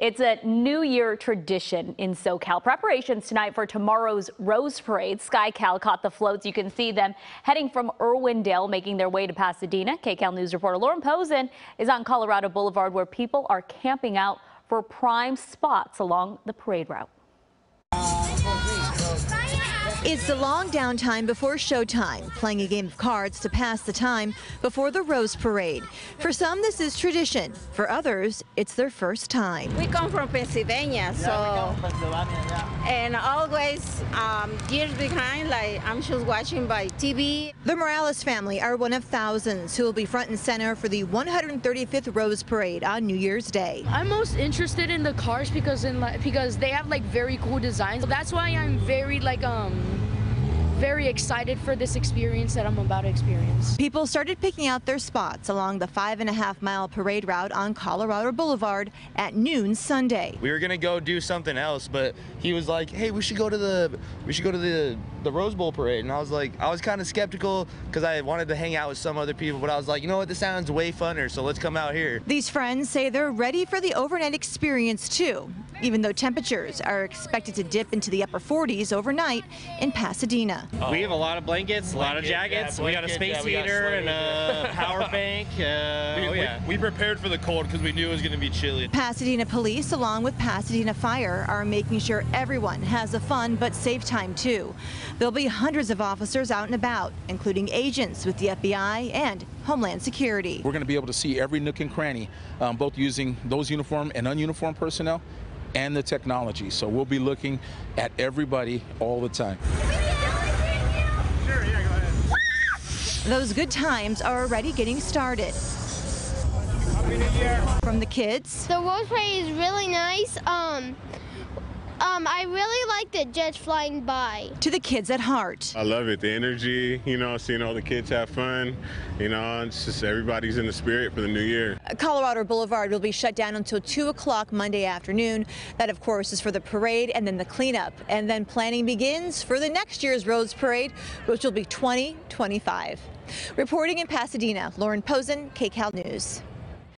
It's a New Year tradition in SoCal. Preparations tonight for tomorrow's Rose Parade. SkyCal caught the floats. You can see them heading from Irwindale, making their way to Pasadena. KCAL News reporter Lauren Pozen is on Colorado Boulevard, where people are camping out for prime spots along the parade route. It's the long downtime before showtime, playing a game of cards to pass the time before the Rose Parade. For some, this is tradition. For others, it's their first time. We come from Pennsylvania, so and always um, years behind, like I'm just watching by TV. The Morales family are one of thousands who will be front and center for the 135th Rose Parade on New Year's Day. I'm most interested in the cars because in like, because they have like very cool designs. That's why I'm very like um very excited for this experience that I'm about to experience. People started picking out their spots along the five and a half mile parade route on Colorado Boulevard at noon Sunday. We were gonna go do something else, but he was like, "Hey, we should go to the we should go to the the Rose Bowl parade." And I was like, I was kind of skeptical because I wanted to hang out with some other people, but I was like, you know what, this sounds way funner, so let's come out here. These friends say they're ready for the overnight experience too, even though temperatures are expected to dip into the upper 40s overnight in Pasadena. We have a lot of blankets, a lot of jackets. yeah, we got a space yeah, heater and a power bank. Uh, We, oh we- we prepared for the cold because we knew it was going to be chilly. Pasadena Police, along with Pasadena Fire, are making sure everyone has a fun but safe time too. There'll be hundreds of officers out and about, including agents with the FBI and Homeland Security. We're going to be able to see every nook and cranny, um, both using those uniform and ununiformed personnel and the technology. So we'll be looking at everybody all the time. Those good times are already getting started. From the kids The Rose Parade is really nice. Um, um, I really like the jets flying by. to the kids at heart. I love it. The energy, you know, seeing all the kids have fun. You know, it's just everybody's in the spirit for the new year. Colorado Boulevard will be shut down until 2 o'clock Monday afternoon. That, of course, is for the parade and then the cleanup. And then planning begins for the next year's Rose Parade, which will be 2025. Reporting in Pasadena, Lauren Pozen, KCAL News.